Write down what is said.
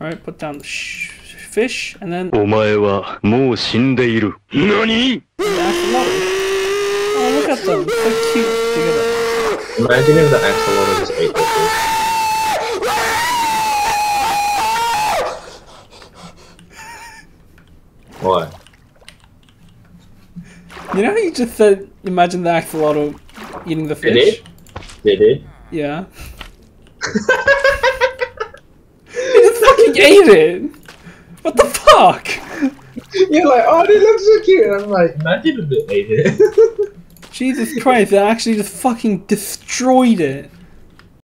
Alright, put down the sh- fish, and then お前はもう死んでいる。何 the axolotl. Oh, look at them. So cute together. Imagine if the axolotl just ate the fish. What? You know how you just said, imagine the axolotl eating the Did fish? it? Did it? Yeah. it just fucking ate it! What the fuck? You're like, oh, they look so cute. And I'm like, imagine a bit ate it. Jesus Christ, they actually just fucking destroyed it.